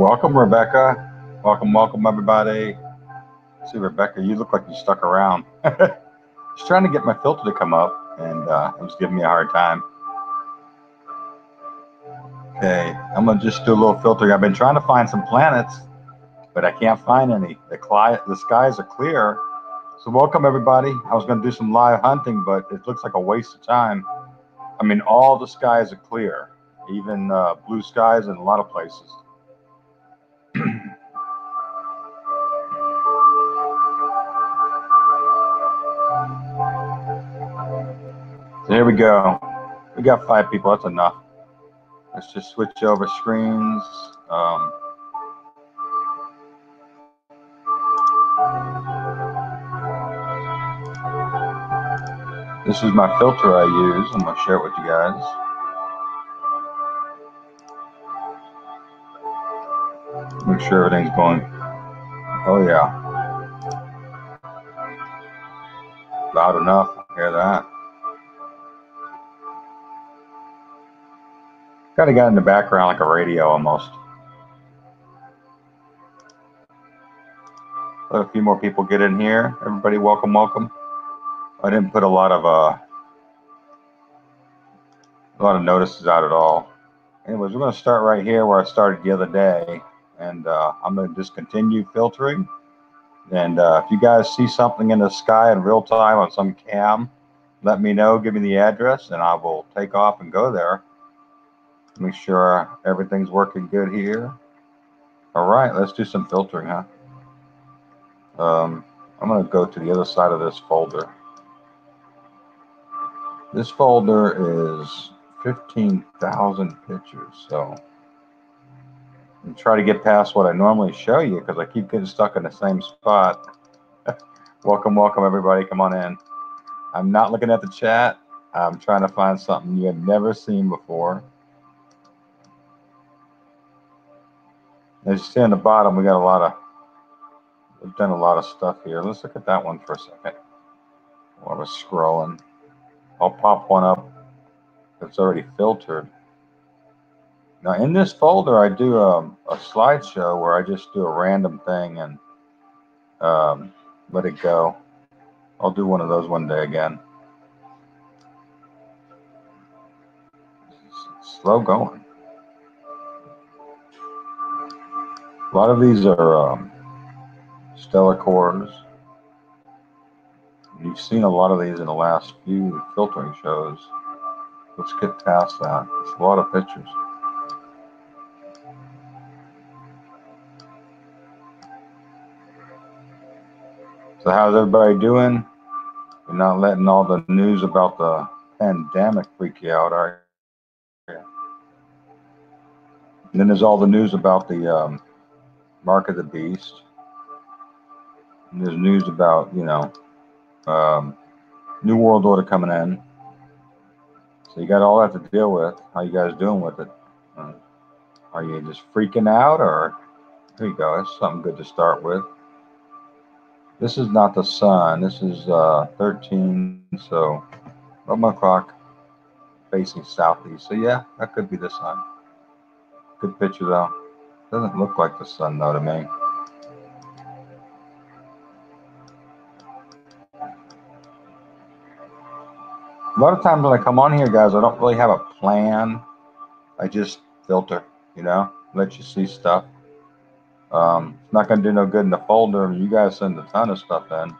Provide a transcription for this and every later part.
Welcome, Rebecca. Welcome, welcome, everybody. See, Rebecca, you look like you stuck around. Just trying to get my filter to come up, and uh, it was giving me a hard time. Okay, I'm gonna just do a little filtering. I've been trying to find some planets, but I can't find any. The, cli- the skies are clear. So welcome, everybody. I was gonna do some live hunting, but it looks like a waste of time. I mean, all the skies are clear, even uh, blue skies in a lot of places. So here we go. We got five people. That's enough. Let's just switch over screens. Um, this is my filter I use. I'm going to share it with you guys. Make sure everything's going. Oh, yeah. Loud enough. Hear that. Kind of got in the background like a radio almost. Let a few more people get in here. Everybody, welcome, welcome. I didn't put a lot of uh, a lot of notices out at all. Anyways, we're going to start right here where I started the other day, and uh, I'm going to just continue filtering. And uh, if you guys see something in the sky in real time on some cam, let me know. Give me the address, and I will take off and go there. Make sure everything's working good here. All right, let's do some filtering, huh? Um, I'm going to go to the other side of this folder. This folder is 15,000 pictures, so I'm try to get past what I normally show you because I keep getting stuck in the same spot. welcome, welcome, everybody. Come on in. I'm not looking at the chat. I'm trying to find something you have never seen before. As you see on the bottom, we got a lot of, we've done a lot of stuff here. Let's look at that one for a second. While was scrolling, I'll pop one up that's already filtered. Now in this folder, I do a, a slideshow where I just do a random thing and um, let it go. I'll do one of those one day again. Slow going. A lot of these are um, stellar cores. You've seen a lot of these in the last few filtering shows. Let's get past that. It's a lot of pictures. So how's everybody doing? You're not letting all the news about the pandemic freak you out, are you? And then there's all the news about the um, Mark of the Beast. And there's news about, you know, um, New World Order coming in. So you got all that to deal with. How you guys doing with it? Uh, are you just freaking out or there you go. That's something good to start with. This is not the sun. This is uh, 13, so 11 o'clock facing southeast. So yeah, that could be the sun. Good picture though. Doesn't look like the sun though to me. A lot of times when I come on here, guys, I don't really have a plan. I just filter, you know, let you see stuff. Um, it's not going to do no good in the folder. You guys send a ton of stuff in.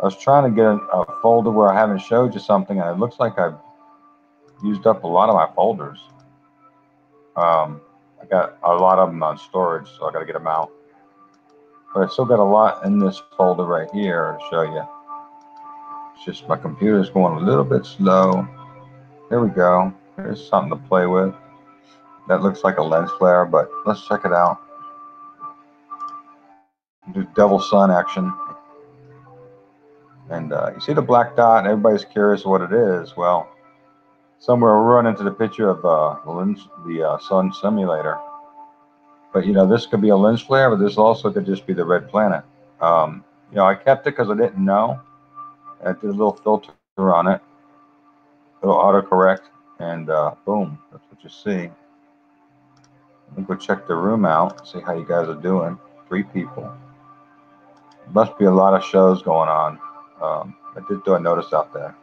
I was trying to get a, folder where I haven't showed you something, and it looks like I've used up a lot of my folders. Um, I got a lot of them on storage, so I got to get them out. But I still got a lot in this folder right here to show you. It's just my computer's going a little bit slow. There we go. There's something to play with. That looks like a lens flare, but let's check it out. Do double sun action. And uh, you see the black dot, and everybody's curious what it is. Well, somewhere we'll run into the picture of uh, the, lens, the uh, sun simulator. But you know, this could be a lens flare, but this also could just be the red planet. Um, you know, I kept it because I didn't know. I did a little filter on it, a little autocorrect, and uh, boom, that's what you see. Let me go check the room out, see how you guys are doing. Three people. Must be a lot of shows going on. Um, I did do a notice out there.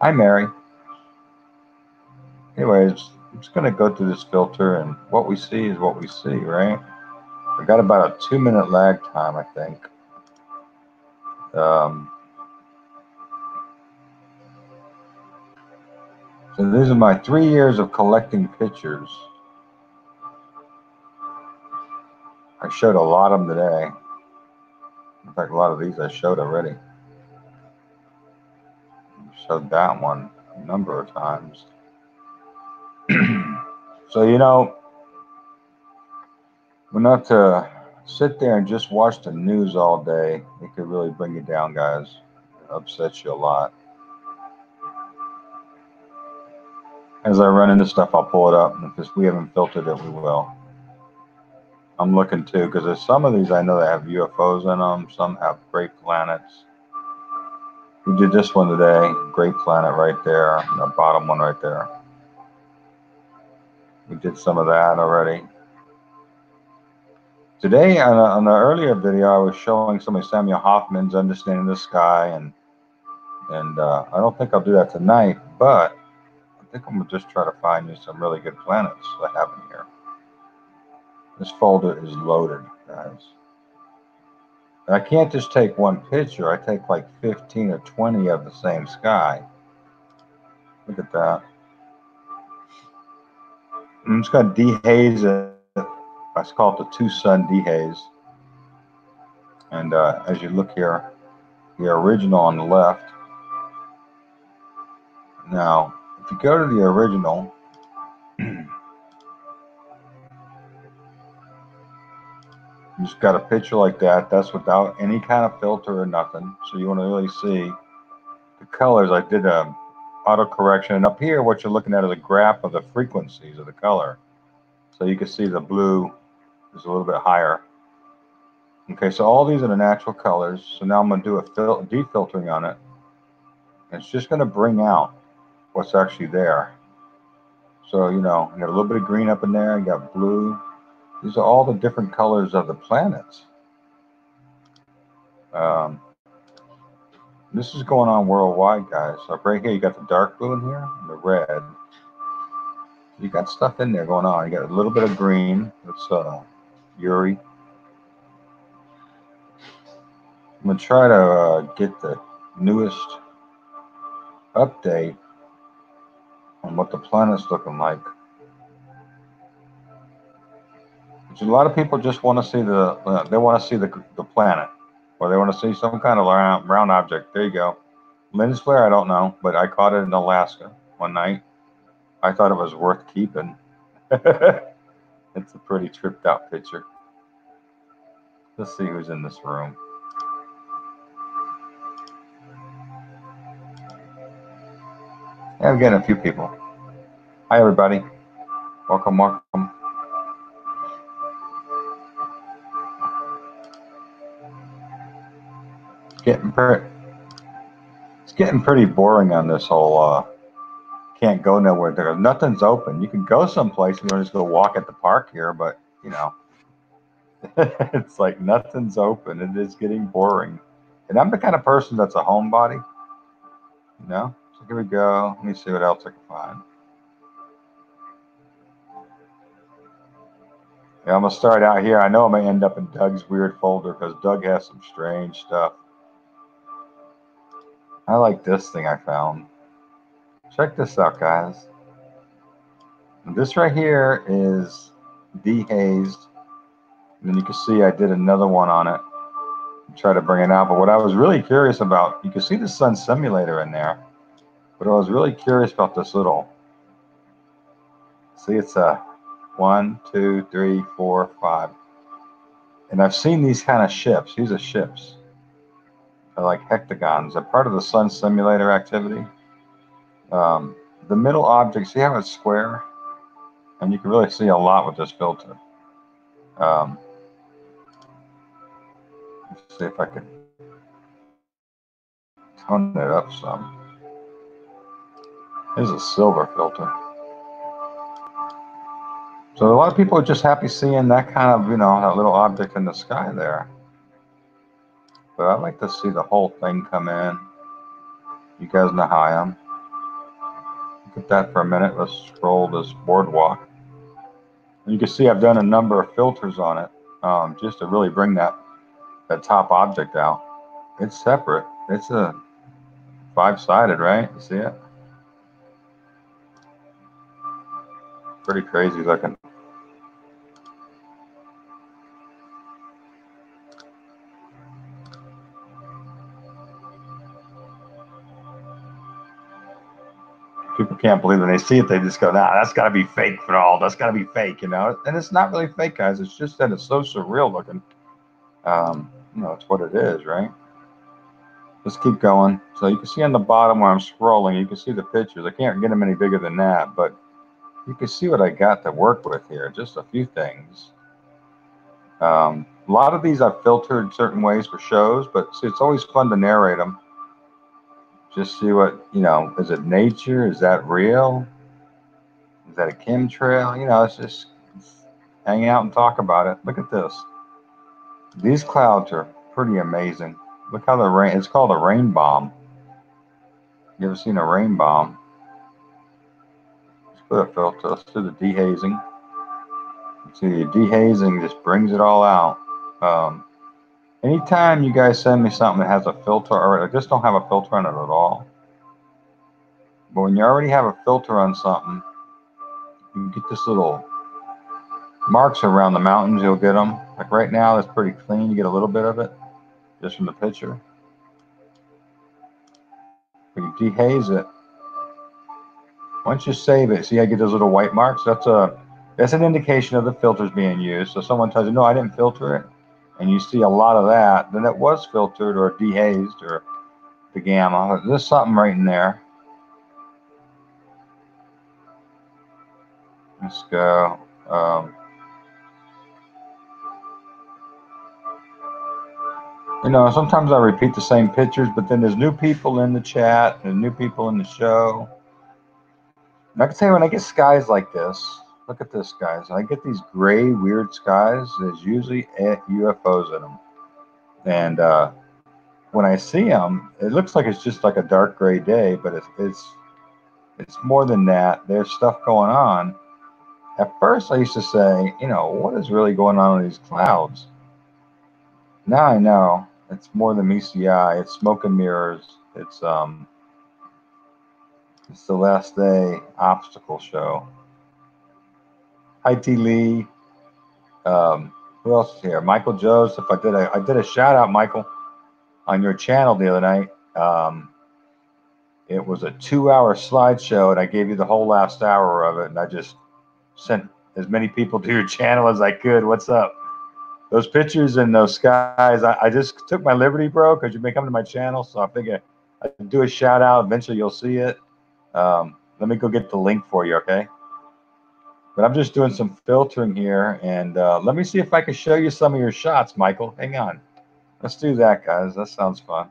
Hi, Mary. Anyways, I'm just going to go through this filter, and what we see is what we see, right? We got about a two minute lag time, I think. Um, so these are my three years of collecting pictures. I showed a lot of them today. In fact, a lot of these I showed already. showed that one a number of times. so, you know, we're not to sit there and just watch the news all day. It could really bring you down, guys. It upsets you a lot. As I run into stuff, I'll pull it up. And if we haven't filtered it, we will. I'm looking too, because there's some of these I know that have UFOs in them. Some have great planets. We did this one today. Great planet right there. The bottom one right there. We did some of that already. Today, on, a, on the earlier video, I was showing some Samuel Hoffman's Understanding of the Sky, and and uh, I don't think I'll do that tonight, but I think I'm going to just try to find you some really good planets I have in here. This folder is loaded, guys. And I can't just take one picture. I take like 15 or 20 of the same sky. Look at that. I'm just going to dehaze it I call it the two sun dehaze. And uh, as you look here, the original on the left. Now, if you go to the original, you just got a picture like that. That's without any kind of filter or nothing. So you want to really see the colors. I did a auto correction. And up here, what you're looking at is a graph of the frequencies of the color. So you can see the blue is a little bit higher. Okay, so all these are the natural colors. So now I'm going to do a fil defiltering on it. And it's just going to bring out what's actually there. So, you know, you got a little bit of green up in there. You got blue. These are all the different colors of the planets. Um, this is going on worldwide, guys. So right here, you got the dark blue in here and the red. You got stuff in there going on. You got a little bit of green. It's uh, Yuri. I'm going to try to uh, get the newest update on what the planet's looking like. A lot of people just want to see the, uh, they want to see the, the planet, or they want to see some kind of round, object. There you go. Lens flare, I don't know, but I caught it in Alaska one night. I thought it was worth keeping. It's a pretty tripped out picture. Let's see who's in this room. Yeah, I'm getting a few people. Hi, everybody. Welcome, welcome. Getting pretty. It's getting pretty boring on this whole uh, can't go nowhere there. Nothing's open. You can go someplace. You want to just go walk at the park here, but you know, it's like nothing's open. It is getting boring. And I'm the kind of person that's a homebody. You know. So here we go. Let me see what else I can find. Yeah, I'm gonna start out here. I know I'm gonna end up in Doug's weird folder because Doug has some strange stuff. I like this thing I found. Check this out, guys. This right here is dehazed. And then you can see I did another one on it. Try to bring it out. But what I was really curious about, you can see the sun simulator in there. But I was really curious about this little. See, it's a one, two, three, four, five. And I've seen these kind of ships. These are ships. They're like hectagons. They're part of the sun simulator activity. Um, the middle object, see how it's square? And you can really see a lot with this filter. Um, let's see if I can tone it up some. Here's a silver filter. So a lot of people are just happy seeing that kind of, you know, that little object in the sky there. But I like to see the whole thing come in. You guys know how I am. Look at that for a minute. Let's scroll this boardwalk. And you can see I've done a number of filters on it um, just to really bring that, that top object out. It's separate. It's a five-sided, right? You see it? Pretty crazy looking. Can't believe when they see it, they just go, nah, that's got to be fake for all. That's got to be fake, you know? And it's not really fake, guys. It's just that it's so surreal looking. Um, you know, it's what it is, right? Let's keep going. So you can see on the bottom where I'm scrolling, you can see the pictures. I can't get them any bigger than that, but you can see what I got to work with here. Just a few things. Um, a lot of these I've filtered certain ways for shows, but see, it's always fun to narrate them just see what you know is it nature? Is that real? Is that a chemtrail? You know it's just hang out and talk about it. Look at this. These clouds are pretty amazing. Look how the rain it's called a rain bomb. You ever seen a rain bomb? Let's put a filter let's do the dehazing. See the dehazing just brings it all out. Um, Anytime you guys send me something that has a filter, or I just don't have a filter on it at all. But when you already have a filter on something, you get this little marks around the mountains, you'll get them. Like right now, it's pretty clean. You get a little bit of it just from the picture. But you dehaze it. Once you save it, see I get those little white marks? That's a that's an indication of the filters being used. So someone tells you, no, I didn't filter it and you see a lot of that, then it was filtered or dehazed or the gamma. There's something right in there. Let's go. Um, you know, sometimes I repeat the same pictures, but then there's new people in the chat and new people in the show. And I can you when I get skies like this, Look at this, guys. I get these gray, weird skies. There's usually UFOs in them. And uh, when I see them, it looks like it's just like a dark gray day, but it's, it's, it's more than that. There's stuff going on. At first, I used to say, you know, what is really going on in these clouds? Now I know it's more than meets the eye. It's smoke and mirrors. It's um, it's the last day obstacle show. Hi T Lee. Um, who else is here? Michael Joseph. I did a I did a shout out, Michael, on your channel the other night. Um, it was a two hour slideshow, and I gave you the whole last hour of it, and I just sent as many people to your channel as I could. What's up? Those pictures and those skies, I, I just took my liberty, bro, because you've been coming to my channel. So I figured I'd do a shout out. Eventually, you'll see it. Um, let me go get the link for you, okay? But I'm just doing some filtering here. And uh, let me see if I can show you some of your shots, Michael. Hang on. Let's do that, guys. That sounds fun.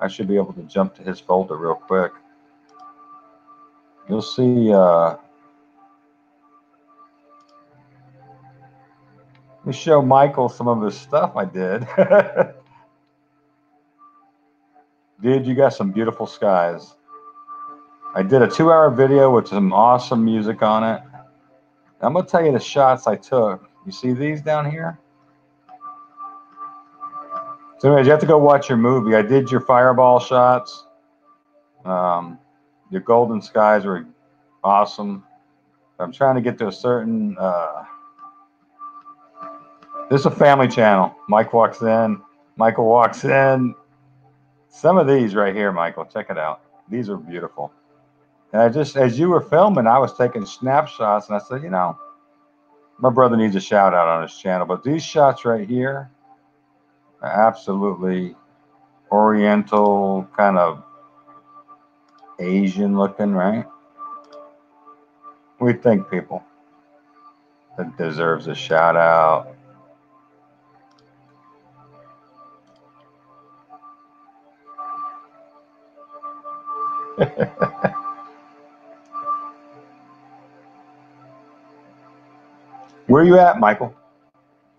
I should be able to jump to his folder real quick. You'll see. Uh, let me show Michael some of his stuff I did. Dude, you got some beautiful skies. I did a two hour video with some awesome music on it. I'm going to tell you the shots I took. You see these down here? So anyways, you have to go watch your movie. I did your fireball shots. Um, your golden skies were awesome. I'm trying to get to a certain. Uh, this is a family channel. Mike walks in. Michael walks in. Some of these right here, Michael, check it out. These are beautiful. And I just, as you were filming, I was taking snapshots, and I said, you know, my brother needs a shout out on his channel. But these shots right here are absolutely oriental, kind of Asian looking, right? We think people that deserves a shout out. Where are you at, Michael?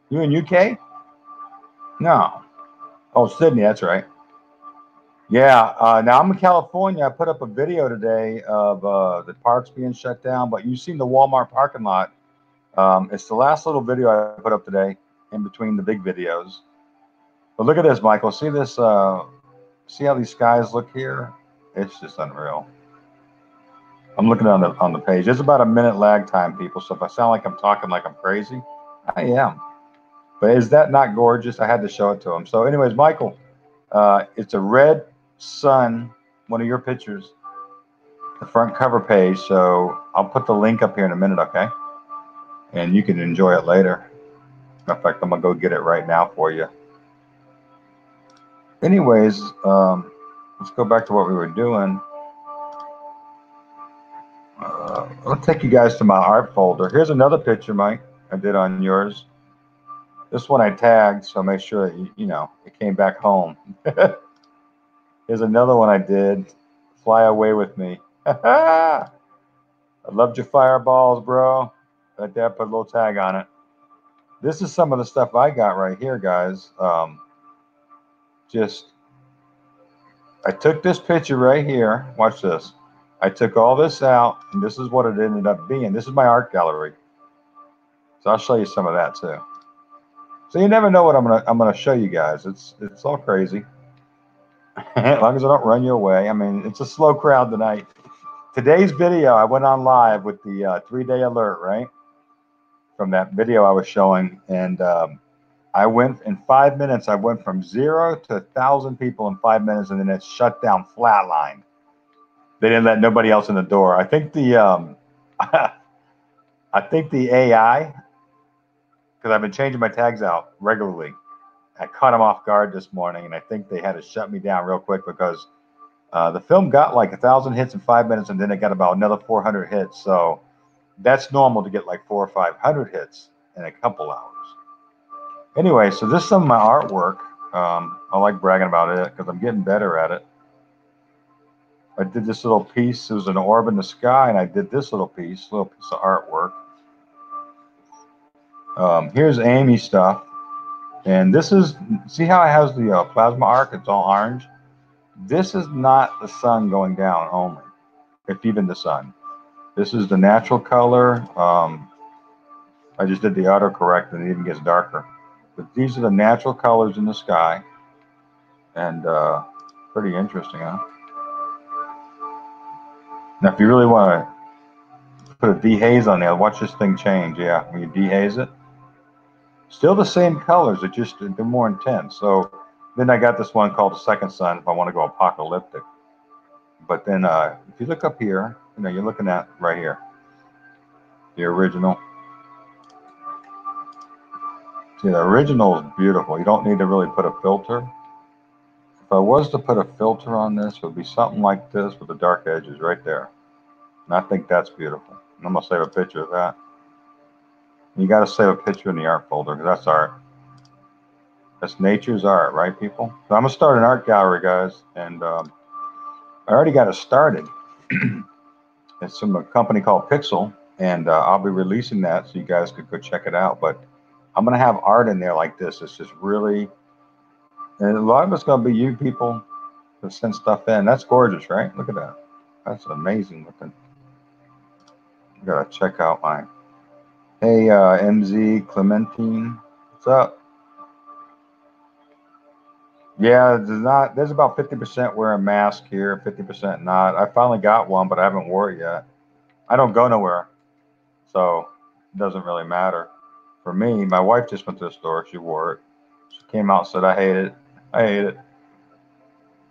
You in UK? No. Oh, Sydney, that's right. Yeah, uh, now I'm in California. I put up a video today of uh, the parks being shut down, but you've seen the Walmart parking lot. Um, it's the last little video I put up today in between the big videos. But look at this, Michael. See this? Uh, see how these skies look here? It's just unreal. I'm looking on the on the page. There's about a minute lag time, people. So if I sound like I'm talking like I'm crazy, I am. But is that not gorgeous? I had to show it to him. So, anyways, Michael, uh, it's a red sun, one of your pictures, the front cover page. So I'll put the link up here in a minute, okay? And you can enjoy it later. In fact, I'm gonna go get it right now for you. Anyways, um, let's go back to what we were doing. I'll take you guys to my art folder. Here's another picture, Mike, I did on yours. This one I tagged, so make sure that you, you know it came back home. Here's another one I did. Fly away with me. I loved your fireballs, bro. Right there, put a little tag on it. This is some of the stuff I got right here, guys. Um, just, I took this picture right here. Watch this. I took all this out, and this is what it ended up being. This is my art gallery. So I'll show you some of that too. So you never know what I'm gonna I'm gonna show you guys. It's it's all crazy. as long as I don't run you away. I mean, it's a slow crowd tonight. Today's video, I went on live with the uh, three day alert, right? From that video I was showing. And um, I went in five minutes, I went from zero to a thousand people in five minutes, and then it shut down flatlined. They didn't let nobody else in the door. I think the um, I think the AI, because I've been changing my tags out regularly I caught them off guard this morning, and I think they had to shut me down real quick because uh, the film got like a thousand hits in five minutes, and then it got about another 400 hits. So that's normal to get like four or 500 hits in a couple hours. Anyway, so this is some of my artwork. Um, I like bragging about it because I'm getting better at it. I did this little piece. It was an orb in the sky, and I did this little piece, little piece of artwork. Um, here's Amy stuff. And this is, see how it has the uh, plasma arc? It's all orange. This is not the sun going down only, if even the sun. This is the natural color. Um, I just did the autocorrect and it even gets darker. But these are the natural colors in the sky. And uh, pretty interesting, huh? Now, if you really want to put a dehaze on there, watch this thing change. Yeah, when you dehaze it, Still the same colors, it just they're more intense. So then I got this one called the Second Sun if I want to go apocalyptic. But then uh, if you look up here, you know, you're looking at right here, the original. See, the original is beautiful. You don't need to really put a filter. If I was to put a filter on this, it would be something like this with the dark edges right there. And I think that's beautiful. I'm going to save a picture of that. You got to save a picture in the art folder because that's art. That's nature's art, right, people? So I'm going to start an art gallery, guys. And um, I already got it started. it's from a company called Pixel. And uh, I'll be releasing that so you guys could go check it out. But I'm going to have art in there like this. It's just really, and a lot of it's going to be you people to send stuff in. That's gorgeous, right? Look at that. That's amazing looking. You got to check out my Hey, uh, MZ Clementine, what's up? Yeah, there's not. There's about 50% wear a mask here, 50% not. I finally got one, but I haven't wore it yet. I don't go nowhere, so it doesn't really matter. For me, my wife just went to the store. She wore it. She came out said, "I hate it. I hate it."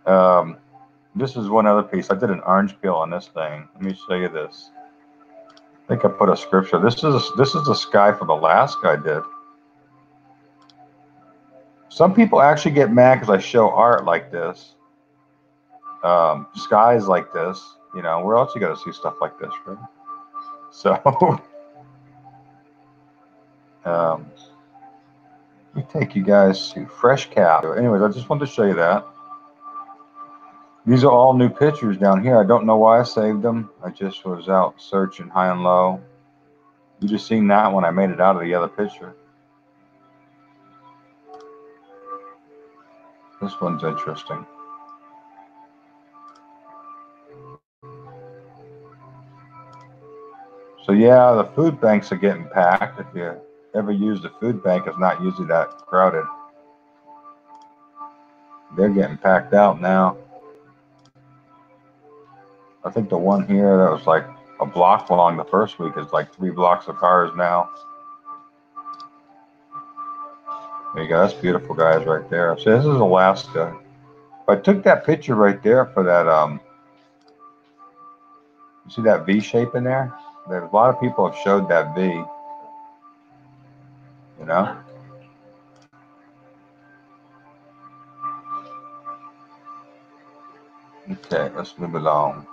Um, this is one other piece. I did an orange peel on this thing. Let me show you this. I think I put a scripture. This is this is the sky from Alaska I did. Some people actually get mad because I show art like this, um, skies like this. You know, where else you got to see stuff like this, right? So, um, let me take you guys to Fresh Cap. Anyways, I just wanted to show you that. These are all new pictures down here. I don't know why I saved them. I just was out searching high and low. You just seen that when I made it out of the other picture. This one's interesting. So yeah, the food banks are getting packed. If you ever use the food bank, it's not usually that crowded. They're getting packed out now. I think the one here that was like a block long the first week is like three blocks of cars now. There you go. That's beautiful, guys, right there. So this is Alaska. I took that picture right there for that. Um, you see that V shape in there? There's a lot of people have showed that V. You know. Okay, let's move along.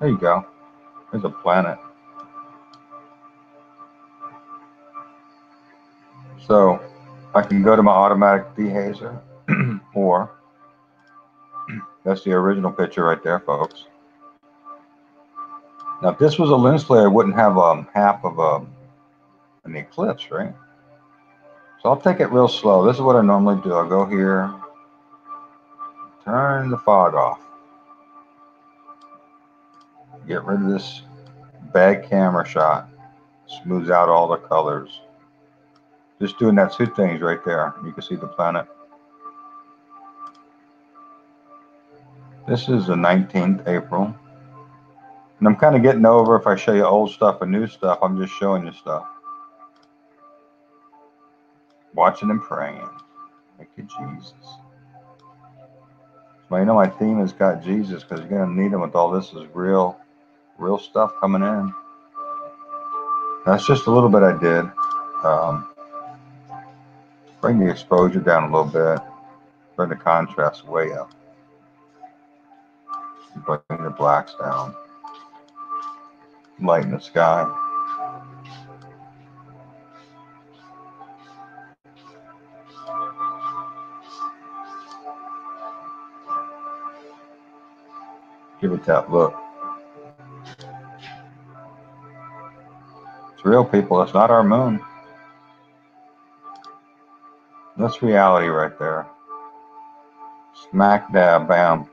There you go. There's a planet. So I can go to my automatic dehazer or that's the original picture right there, folks. Now, if this was a lens flare, it wouldn't have um, half of um, an eclipse, right? So I'll take it real slow. This is what I normally do. I'll go here, turn the fog off get rid of this bad camera shot. Smooths out all the colors. Just doing that two things right there. You can see the planet. This is the 19th April. And I'm kind of getting over if I show you old stuff and new stuff. I'm just showing you stuff. Watching and praying. Thank you, Jesus. Well, you know my theme has got Jesus because you're going to need him with all this is real real stuff coming in. That's just a little bit I did. Um, bring the exposure down a little bit. Bring the contrast way up. Bring the blacks down. Lighten the sky. Give it that look. It's real, people. It's not our moon. That's reality right there. Smack dab, bam.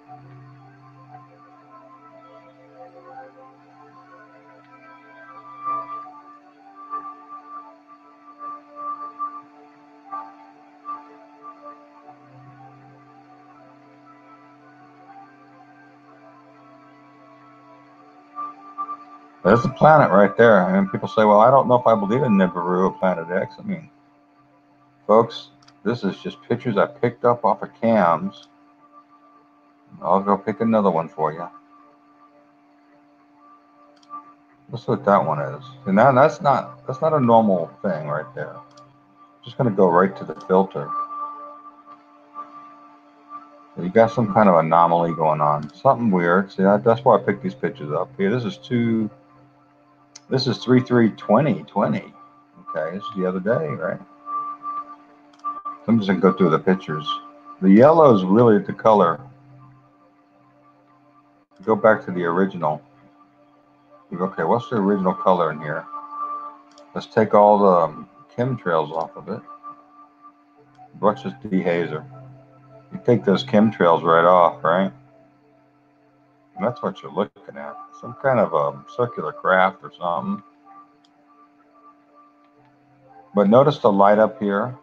There's a planet right there. And people say, well, I don't know if I believe in Nibiru or Planet X. I mean, folks, this is just pictures I picked up off of cams. I'll go pick another one for you. Let's see what that one is. And now that's not that's not a normal thing right there. just gonna go right to the filter. You got some kind of anomaly going on. Something weird. See, that's why I picked these pictures up. Here, this is two this is 3 3 20 20. Okay, this is the other day, right? I'm just going to go through the pictures. The yellow is really the color. Go back to the original. Okay, what's the original color in here? Let's take all the um, chemtrails off of it. Brush this dehazer. You take those chemtrails right off, right? And that's what you're looking at. Some kind of a circular craft or something. But notice the light up here.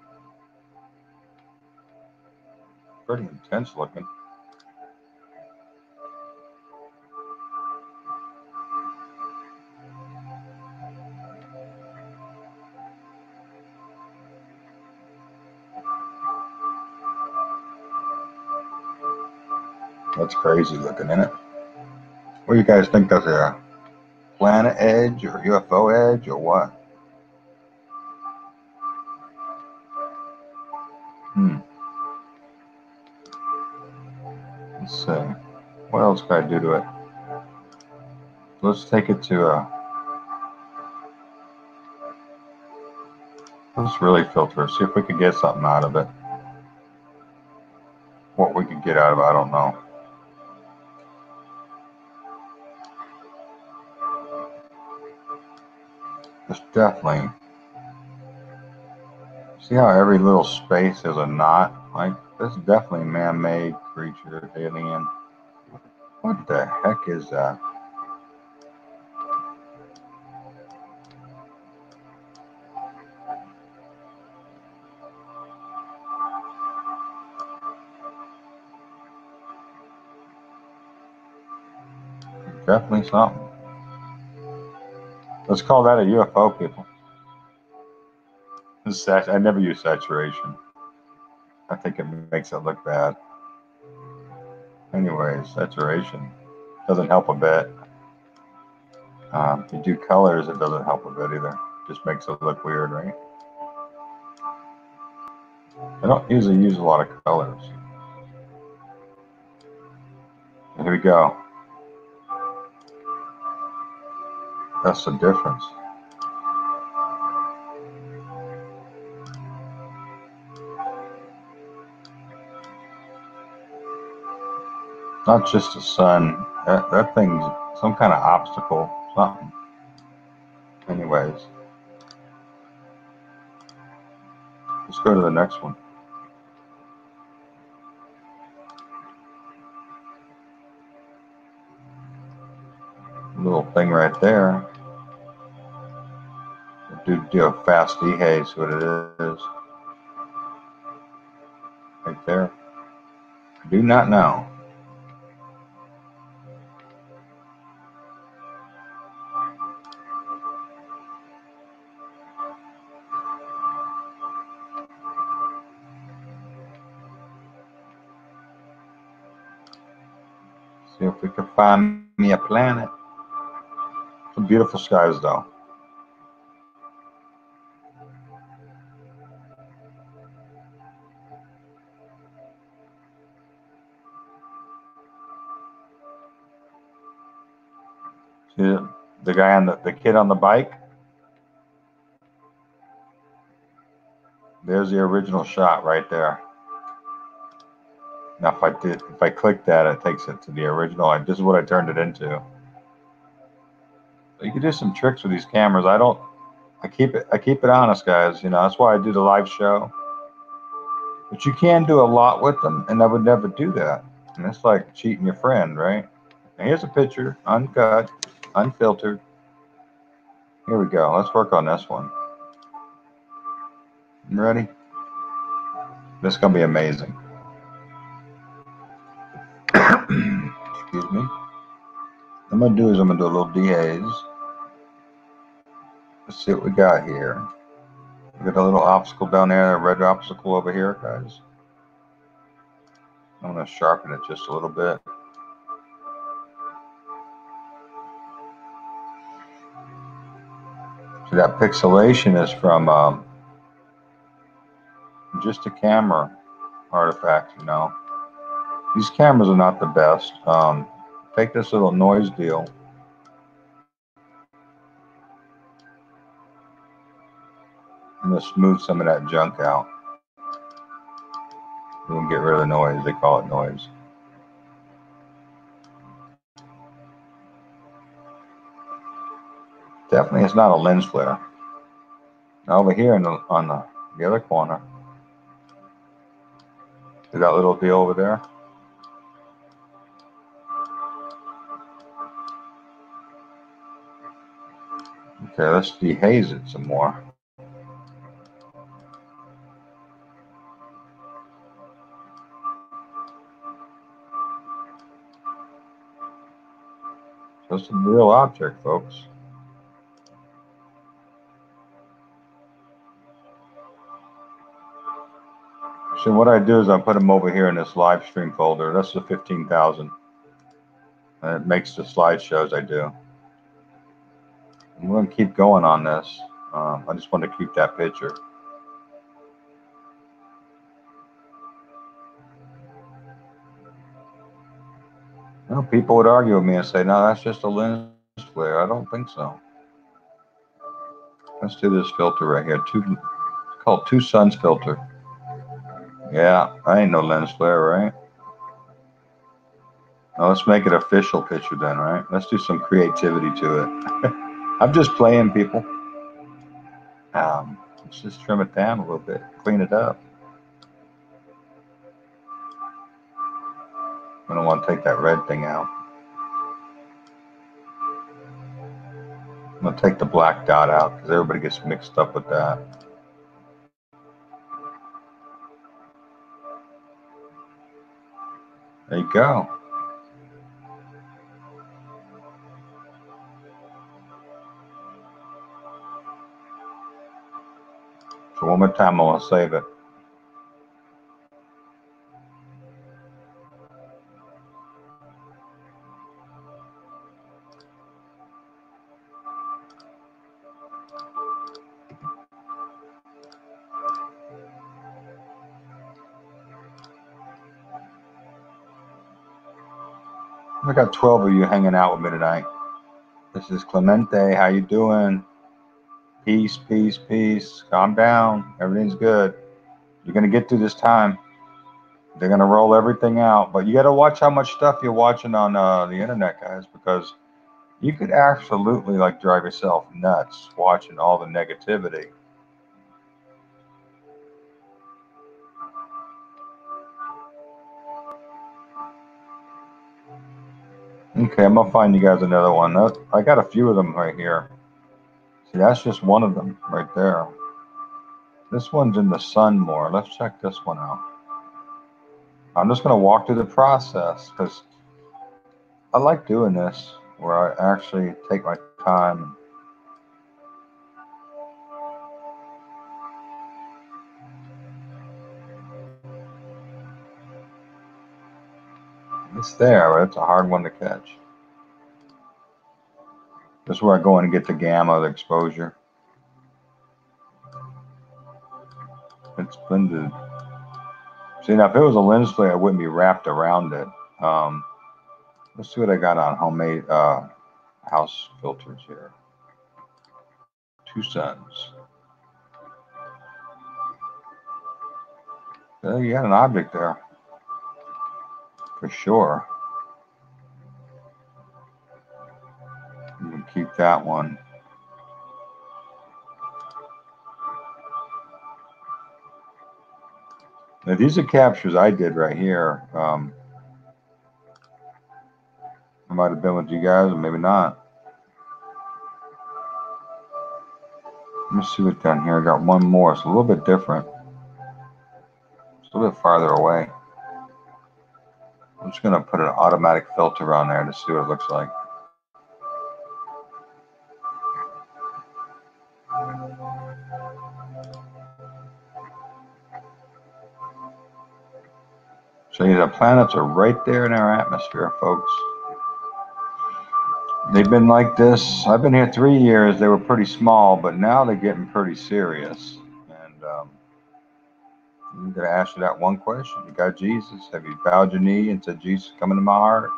Pretty intense looking. That's crazy looking, isn't it? What do you guys think? Does a planet edge or UFO edge or what? Hmm. Let's see. What else can I do to it? Let's take it to a. Let's really filter. See if we can get something out of it. what we could get out of it, I don't know. Definitely. See how every little space is a knot? Like, this is definitely man-made creature, alien. What the heck is that? Definitely something. Let's call that a UFO, people. I never use saturation. I think it makes it look bad. Anyways, saturation doesn't help a bit. Um, you do colors, it doesn't help a bit either. Just makes it look weird, right? I don't usually use a lot of colors. Here we go. That's the difference. Not just the sun. That, that thing's some kind of obstacle, something. Anyways. Let's go to the next one. Little thing right there do, a fast dehaze, what it is. Right there. I do not know. See if we can find me a planet. Some beautiful skies though. Guy on the, the kid on the bike. There's the original shot right there. Now, if I did, if I click that, it takes it to the original. And this is what I turned it into. you can do some tricks with these cameras. I don't. I keep it. I keep it honest, guys. You know that's why I do the live show. But you can do a lot with them, and I would never do that. And it's like cheating your friend, right? Now here's a picture, uncut unfiltered. Here we go. Let's work on this one. You ready? This is going to be amazing. Excuse me. What I'm going to do is I'm going to do a little dehaze. Let's see what we got here. We got a little obstacle down there, a red obstacle over here, guys. I'm going to sharpen it just a little bit. So that pixelation is from um, just a camera artifact, you know. These cameras are not the best. Um, take this little noise deal. And just smooth some of that junk out. Can get rid of the noise. They call it noise. Definitely, it's not a lens flare. Now over here in the, on the, the other corner, see that little deal over there? Okay, let's dehaze it some more. Just a real object, folks. So what I do is I put them over here in this live stream folder. That's the 15,000. And it makes the slideshows I do. I'm going to keep going on this. Um, I just want to keep that picture. Well, people would argue with me and say, no, that's just a lens flare. I don't think so. Let's do this filter right here. Two, it's called Two Suns filter. Yeah, I ain't no lens flare, right? Now let's make it official picture then, right? Let's do some creativity to it. I'm just playing, people. Um, let's just trim it down a little bit, clean it up. I don't want to take that red thing out. I'm going to take the black dot out because everybody gets mixed up with that. There you go. So one more time, I want to save it. I got 12 of you hanging out with me tonight. This is Clemente. How you doing? Peace, peace, peace. Calm down. Everything's good. You're going to get through this time. They're going to roll everything out. But you got to watch how much stuff you're watching on uh, the internet, guys, because you could absolutely like drive yourself nuts watching all the negativity. Okay, I'm gonna find you guys another one. I got a few of them right here. See, that's just one of them right there. This one's in the sun more. Let's check this one out. I'm just gonna walk through the process because I like doing this where I actually take my time. It's there, but it's a hard one to catch. This is where I go in and get the gamma, the exposure. It's blended. See, now if it was a lens flare, it wouldn't be wrapped around it. Um, let's see what I got on homemade uh, house filters here. Two suns. Well, you got an object there for sure. You can keep that one. Now these are captures I did right here. Um, I might have been with you guys, or maybe not. Let me see what's down here. I got one more. It's a little bit different. It's a little bit farther away. I'm just going to put an automatic filter on there to see what it looks like. So the planets are right there in our atmosphere, folks. They've been like this. I've been here three years. They were pretty small, but now they're getting pretty serious. Going to ask you that one question. You got Jesus. Have you bowed your knee and said, Jesus, come into my heart?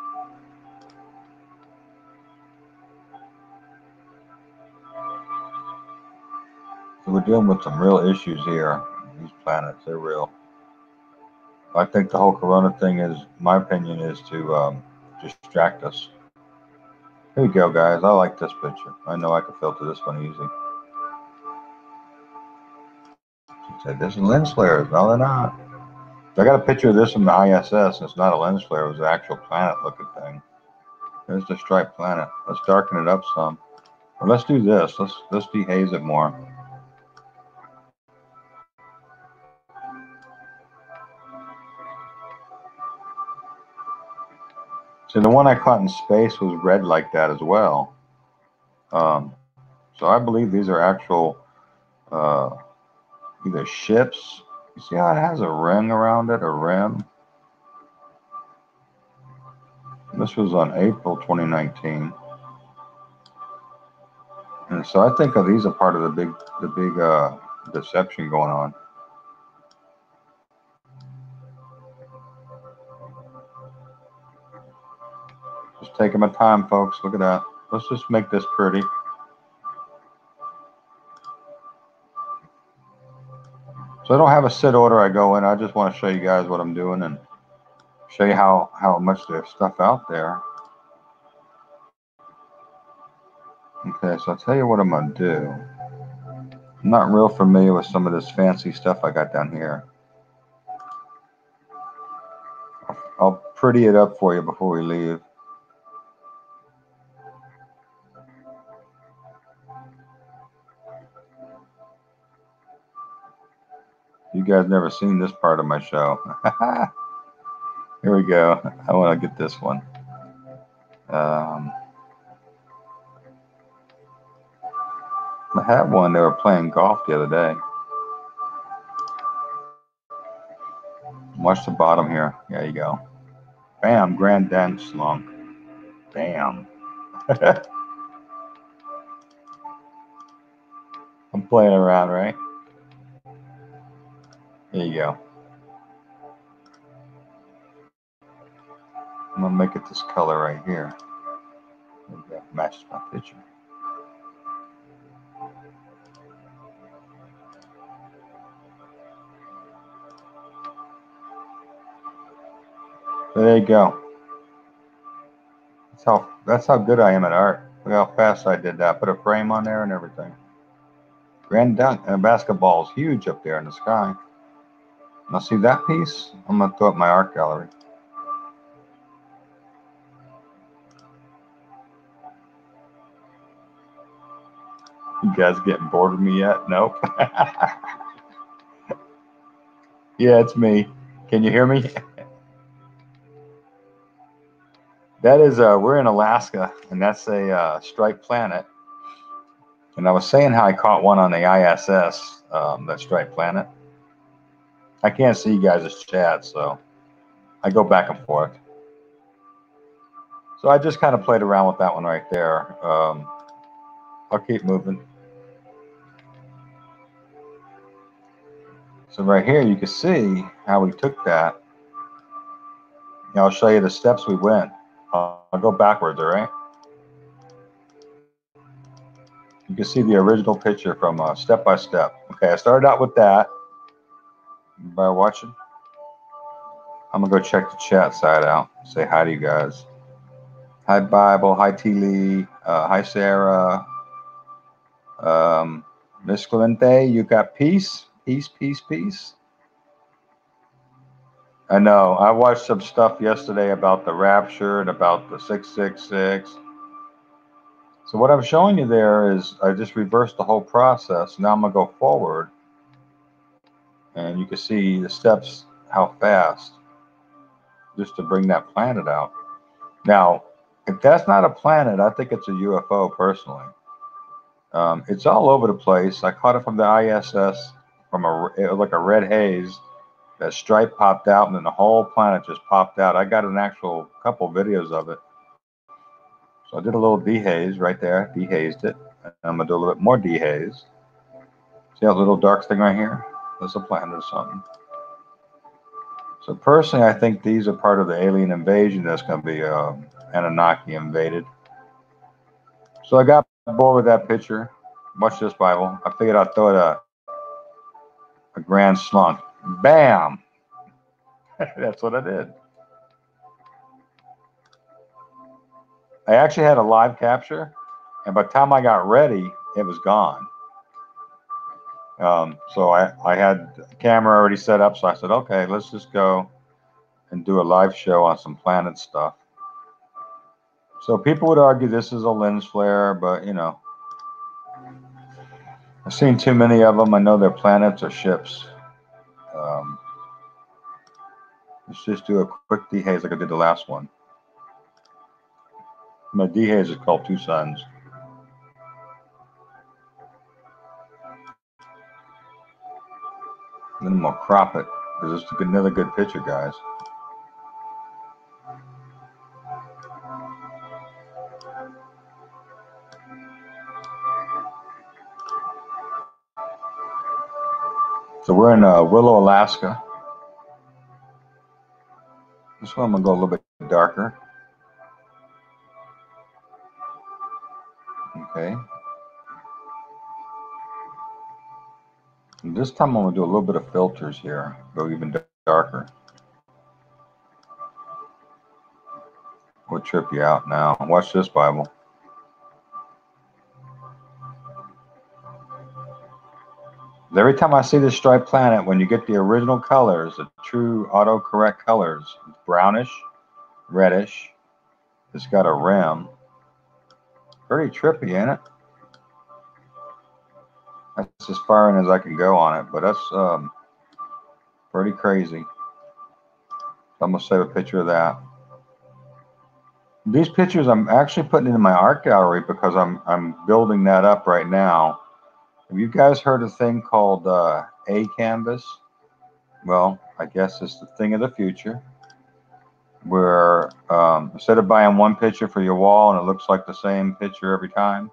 So we're dealing with some real issues here. These planets, they're real. I think the whole Corona thing is, my opinion, is to um, distract us. Here we go, guys. I like this picture. I know I can filter this one easy. Said, this is lens flares. No, they're not. I got a picture of this from the ISS. It's not a lens flare. It was an actual planet-looking thing. There's the striped planet. Let's darken it up some. Well, let's do this. Let's let's dehaze it more. So the one I caught in space was red like that as well. Um, so I believe these are actual uh, either ships. You see how it has a ring around it, a rim? This was on April 2019. And so I think of these are part of the big, the big uh, deception going on. Just taking my time, folks. Look at that. Let's just make this pretty. So I don't have a sit order I go in. I just want to show you guys what I'm doing and show you how, how much there's stuff out there. Okay, so I'll tell you what I'm going to do. I'm not real familiar with some of this fancy stuff I got down here. I'll pretty it up for you before we leave. Guys never seen this part of my show. Here we go. I want to get this one. Um, I had one. They were playing golf the other day. Watch the bottom here. There you go. Bam, Grand Dance Slunk. Bam. I'm playing around, right? There you go. I'm gonna make it this color right here. That matches my picture. There you go. That's how that's how good I am at art. Look how fast I did that. Put a frame on there and everything. Grand dunk and a basketball is huge up there in the sky. Now see that piece? I'm gonna throw up my art gallery. You guys getting bored of me yet? Nope. yeah, it's me. Can you hear me? that is, uh, we're in Alaska, and that's a uh, striped planet. And I was saying how I caught one on the ISS, um, that striped planet. I can't see you guys' chat, so I go back and forth. So I just kind of played around with that one right there. Um, I'll keep moving. So right here, you can see how we took that. I'll show you the steps we went. I'll, I'll go backwards, all right? You can see the original picture from uh, step by step. Okay, I started out with that by watching. I'm gonna go check the chat side out. Say hi to you guys. Hi Bible. Hi T Lee. Uh, hi Sarah. Um, Miss Clemente, you got peace, peace, peace, peace. I know. I watched some stuff yesterday about the rapture and about the 666. So what I'm showing you there is I just reversed the whole process. Now I'm to go forward and you can see the steps, how fast, just to bring that planet out. Now, if that's not a planet, I think it's a UFO personally. Um, it's all over the place. I caught it from the ISS from a like a red haze. That stripe popped out, and then the whole planet just popped out. I got an actual couple videos of it. So I did a little dehaze right there, dehazed it. I'm gonna do a little bit more dehaze. See that little dark thing right here? That's a planet or something. So personally, I think these are part of the alien invasion that's going to be um, Anunnaki invaded. So I got bored with that picture. Watch this Bible. I figured I'd throw it a, a grand slunk. Bam! that's what I did. I actually had a live capture, and by the time I got ready, it was gone. Um, so I, I had a camera already set up. So I said, okay, let's just go and do a live show on some planet stuff. So people would argue this is a lens flare, but you know, I've seen too many of them. I know they're planets or ships. Um, let's just do a quick dehaze like I did the last one. My dehaze is called Two Suns. Then I'm gonna crop it because it's another good picture, guys. So we're in uh, Willow, Alaska. This one I'm gonna go a little bit darker. This time I'm gonna do a little bit of filters here, go even darker. We'll trip you out now. Watch this Bible. Every time I see this striped planet, when you get the original colors, the true autocorrect colors, brownish, reddish, it's got a rim. Pretty trippy, ain't it? That's as far in as I can go on it, but that's um, pretty crazy. I'm gonna save a picture of that. These pictures I'm actually putting into my art gallery because I'm I'm building that up right now. Have you guys heard a thing called uh, A Canvas? Well, I guess it's the thing of the future. Where um, instead of buying one picture for your wall and it looks like the same picture every time,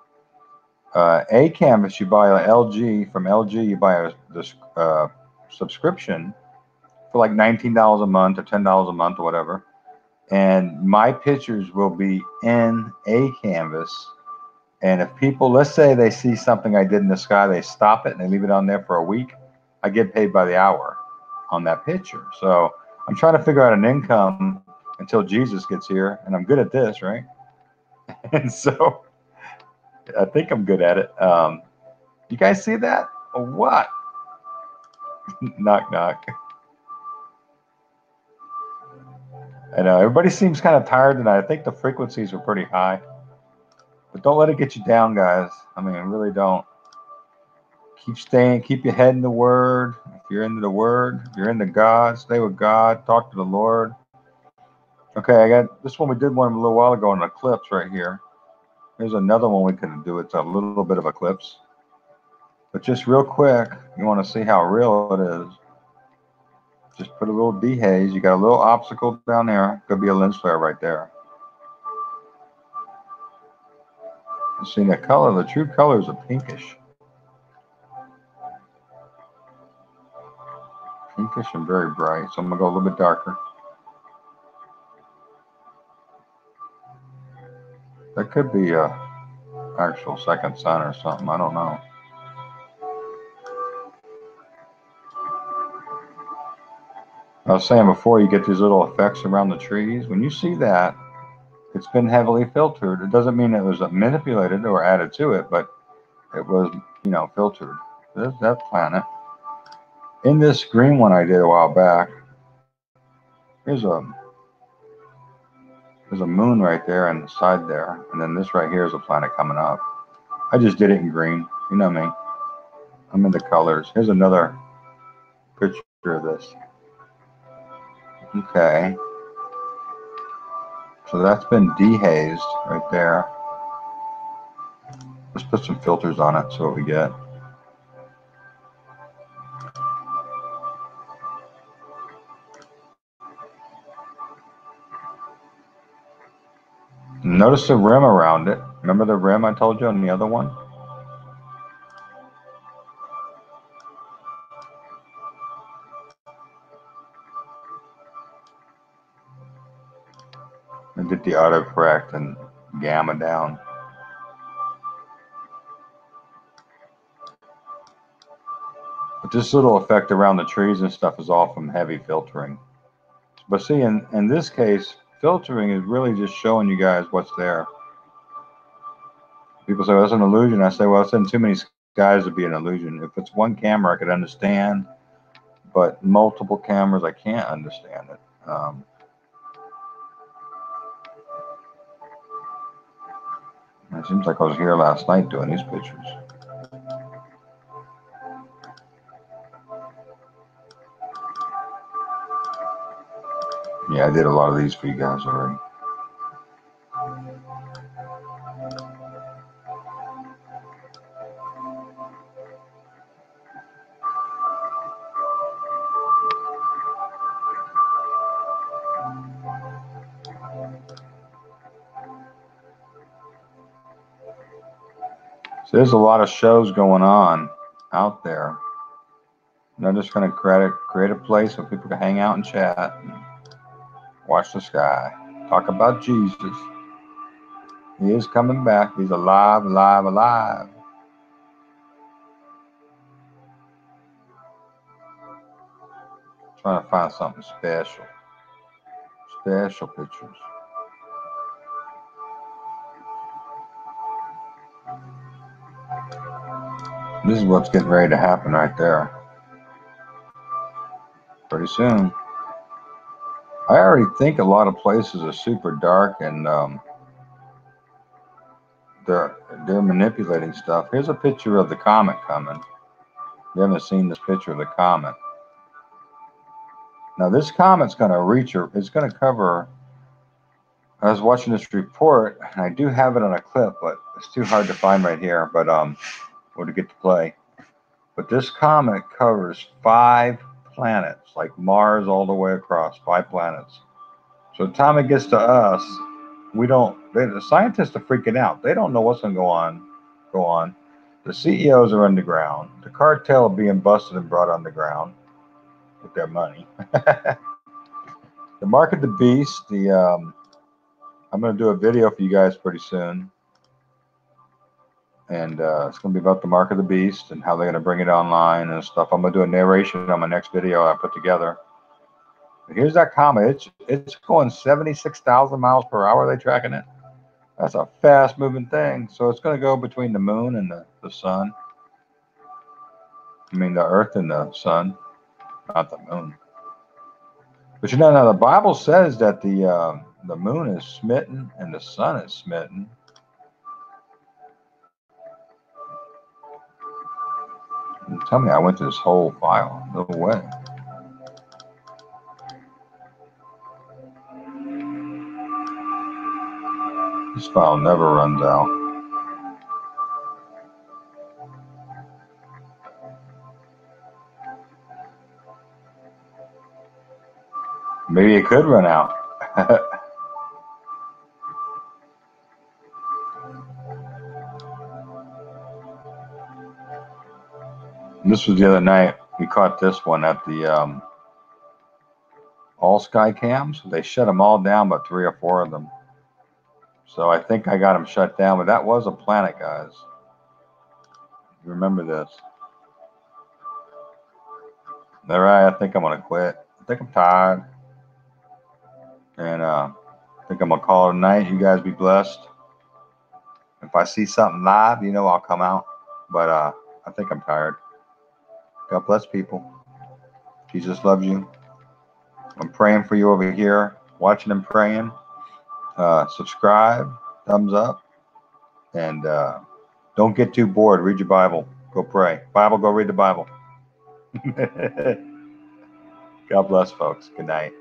uh, A Canvas you buy a LG from LG you buy a this uh, subscription for like $19 a month or $10 a month or whatever. And my pictures will be in a canvas. And if people, let's say they see something I did in the sky, they stop it and they leave it on there for a week, I get paid by the hour on that picture. So I'm trying to figure out an income until Jesus gets here. And I'm good at this, right? and so I think I'm good at it. Um, you guys see that or what? knock, knock. I know everybody seems kind of tired tonight. I think the frequencies are pretty high, but don't let it get you down, guys. I mean, really don't. Keep staying, keep your head in the Word. If you're into the Word, if you're into God, stay with God, talk to the Lord. Okay, I got this one. We did one a little while ago, on an eclipse right here. Here's another one we could do. It's a little bit of eclipse. But just real quick, you want to see how real it is just put a little dehaze. You got a little obstacle down there. Could be a lens flare right there. You see the color, the true color is a pinkish. Pinkish and very bright. So I'm gonna go a little bit darker. That could be a actual second sun or something. I don't know. I was saying before, you get these little effects around the trees. When you see that, it's been heavily filtered. It doesn't mean it was manipulated or added to it, but it was, you know, filtered. That planet. In this green one I did a while back, here's a there's a moon right there on the side there, and then this right here is a planet coming up. I just did it in green. You know me. I'm into colors. Here's another picture of this. Okay. So that's been dehazed right there. Let's put some filters on it, so what we get. Notice the rim around it. Remember the rim I told you on the other one? and get the autocorrect and gamma down. But this little effect around the trees and stuff is all from heavy filtering. But see, in, in this case, filtering is really just showing you guys what's there. People say, well, that's an illusion. I say, well, it's in too many skies to be an illusion. If it's one camera, I could understand. But multiple cameras, I can't understand it. Um, It seems like I was here last night doing these pictures. Yeah, I did a lot of these for you guys already. So there's a lot of shows going on out there. And I'm just going to create a, create a place where people can hang out and chat watch the sky, talk about Jesus. He is coming back. He's alive, alive, alive. Trying to find something special. Special pictures. This is what's getting ready to happen right there. Pretty soon. I already think a lot of places are super dark and um, they're they're manipulating stuff. Here's a picture of the comet coming. You haven't seen this picture of the comet. Now this comet's going to reach, or it's going to cover. I was watching this report, and I do have it on a clip, but it's too hard to find right here. But um, or to get to play. But this comet covers five planets, like Mars all the way across, five planets. So the time it gets to us, we don't. They, the scientists are freaking out. They don't know what's going to go on. Go on. The CEOs are underground. The cartel are being busted and brought underground with their money. the mark of the beast. The um, I'm going to do a video for you guys pretty soon, and uh, it's going to be about the mark of the beast and how they're going to bring it online and stuff. I'm going to do a narration on my next video I put together. But here's that comet. It's it's going 76,000 miles per hour. They tracking it? That's a fast moving thing. So it's going to go between the moon and the, the sun. I mean, the earth and the sun, not the moon. But you know, now the Bible says that the uh, the moon is smitten and the sun is smitten. Tell me I went to this whole file. No way. This file never runs out. Maybe it could run out. this was the other night. We caught this one at the um, all sky cams. They shut them all down, but three or four of them. So I think I got them shut down, but that was a planet, guys. Remember this. All right, I think I'm gonna quit. I think I'm tired, and uh, I think I'm gonna call it a night. You guys be blessed. If I see something live, you know I'll come out. But uh, I think I'm tired. God bless people. Jesus loves you. I'm praying for you over here, watching and praying. Uh, subscribe, thumbs up, and uh, don't get too bored. Read your Bible. Go pray. Bible, go read the Bible. God bless, folks. Good night.